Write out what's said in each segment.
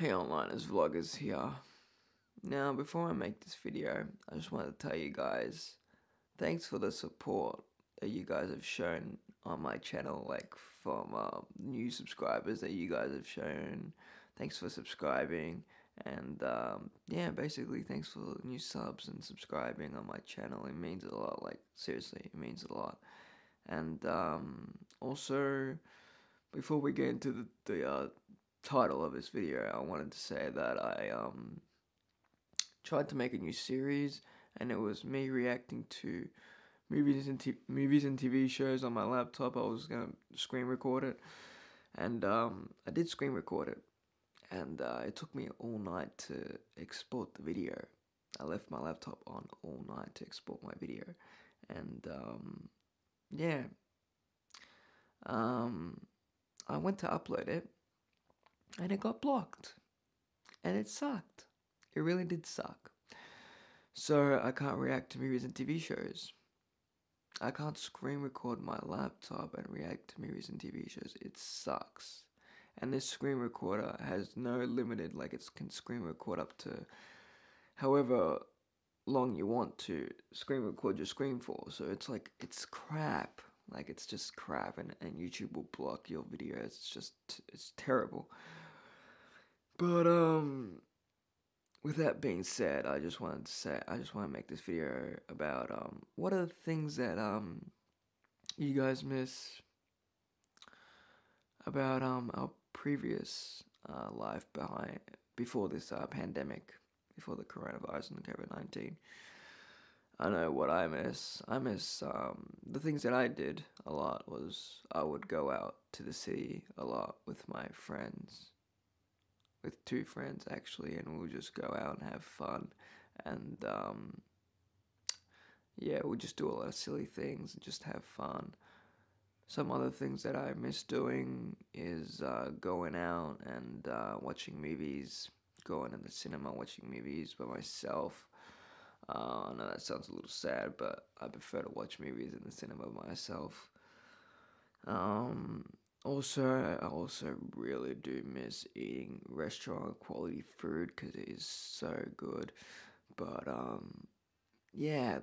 Hey onliners, vloggers here. Now before I make this video, I just want to tell you guys, thanks for the support that you guys have shown on my channel, like from uh, new subscribers that you guys have shown. Thanks for subscribing, and um, yeah, basically thanks for new subs and subscribing on my channel. It means a lot, like seriously, it means a lot. And um, also, before we get into the, the uh, title of this video, I wanted to say that I um, tried to make a new series, and it was me reacting to movies and t- movies and TV shows on my laptop. I was gonna screen record it, and um, I did screen record it, and uh, it took me all night to export the video. I left my laptop on all night to export my video, and um, yeah, um, I went to upload it, and it got blocked, and it sucked. It really did suck. So I can't react to movies and TV shows. I can't screen record my laptop and react to movies and TV shows. It sucks. And this screen recorder has no limited, like it can screen record up to however long you want to screen record your screen for. So it's like, it's crap. Like it's just crap and, and YouTube will block your videos. It's just, it's terrible. But, um, with that being said, I just wanted to say I just want to make this video about um what are the things that um you guys miss about um our previous uh, life behind before this uh, pandemic, before the coronavirus and the COVID nineteen. I know what I miss. I miss um, the things that I did a lot was I would go out to the city a lot with my friends with two friends actually, and we'll just go out and have fun, and um, yeah, we'll just do a lot of silly things and just have fun. Some other things that I miss doing is uh, going out and uh, watching movies, going to the cinema, watching movies by myself. Uh, I know that sounds a little sad, but I prefer to watch movies in the cinema myself. Um, also, I also really do miss eating restaurant quality food because it is so good. But um, yeah,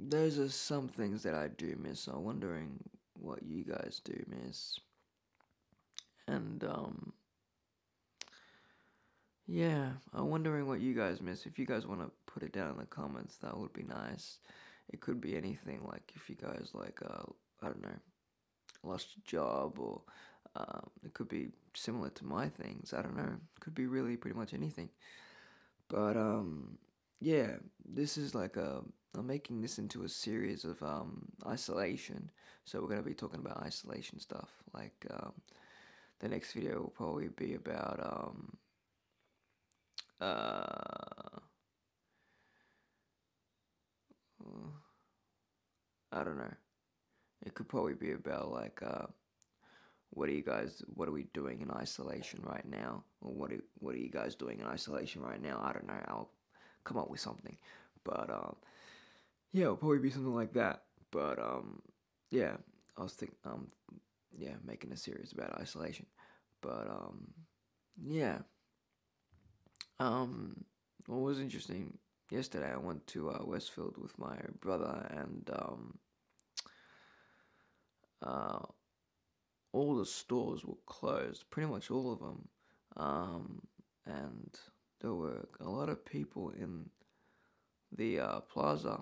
those are some things that I do miss. I'm wondering what you guys do miss. And um, yeah, I'm wondering what you guys miss. If you guys want to put it down in the comments, that would be nice. It could be anything. Like if you guys like, uh, I don't know lost a job, or um, it could be similar to my things. I don't know. It could be really pretty much anything. But um, yeah, this is like a. I'm making this into a series of um, isolation. So we're gonna be talking about isolation stuff. Like um, the next video will probably be about um, uh, I don't know. It could probably be about like, uh, what are you guys, what are we doing in isolation right now? Or what are, what are you guys doing in isolation right now? I don't know. I'll come up with something. But, um, yeah, it'll probably be something like that. But, um, yeah, I was thinking, um, yeah, making a series about isolation. But, um, yeah. Um, what was interesting, yesterday I went to, uh, Westfield with my brother and, um, uh, all the stores were closed, pretty much all of them. Um, and there were a lot of people in the uh, plaza.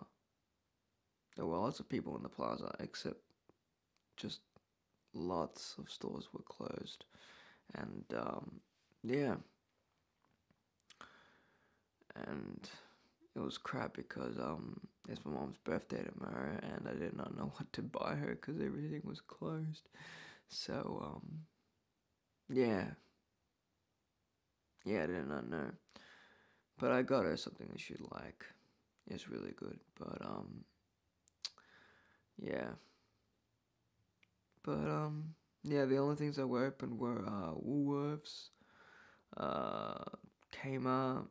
There were lots of people in the plaza, except just lots of stores were closed. And um, yeah. And it was crap because um it's my mom's birthday tomorrow and I did not know what to buy her because everything was closed. So um yeah. Yeah, I did not know. But I got her something that she'd like. It's really good. But um yeah. But um yeah, the only things that were open were uh Woolworths, uh Kmart,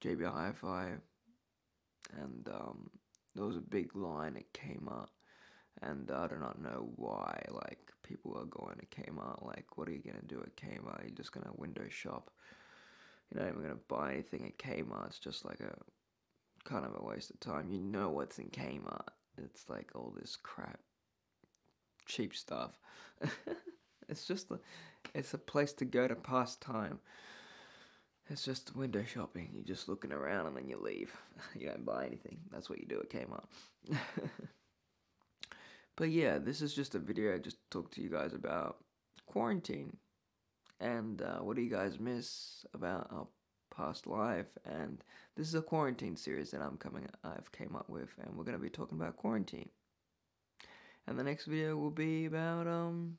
JB Hi-Fi, and um, there was a big line at Kmart, and I do not know why. Like people are going to Kmart. Like, what are you gonna do at Kmart? You're just gonna window shop. you're not even gonna buy anything at Kmart. It's just like a kind of a waste of time. You know what's in Kmart. It's like all this crap, cheap stuff. it's just a, it's a place to go to pass time. It's just window shopping. You're just looking around and then you leave. You don't buy anything. That's what you do at Kmart. but yeah, this is just a video I just talked to you guys about quarantine and uh, what do you guys miss about our past life and this is a quarantine series that I'm coming I've came up with and we're going to be talking about quarantine and the next video will be about um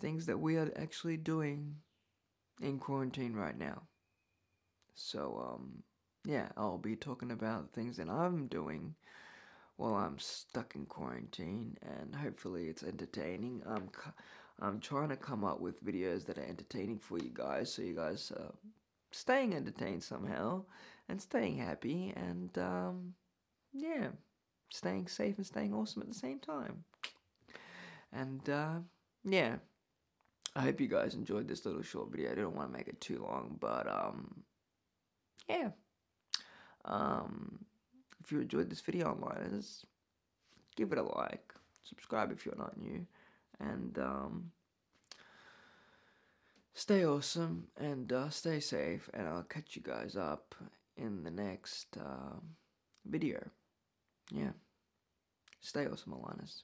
things that we are actually doing in quarantine right now so um yeah I'll be talking about things that I'm doing while I'm stuck in quarantine and hopefully it's entertaining I'm I'm trying to come up with videos that are entertaining for you guys, so you guys are staying entertained somehow and staying happy and um, yeah, staying safe and staying awesome at the same time. And uh, yeah, I hope you guys enjoyed this little short video. I didn't want to make it too long, but um, yeah. Um, if you enjoyed this video online, just give it a like, subscribe if you're not new and um, stay awesome and uh, stay safe. And I'll catch you guys up in the next uh, video. Yeah. Stay awesome, onliners.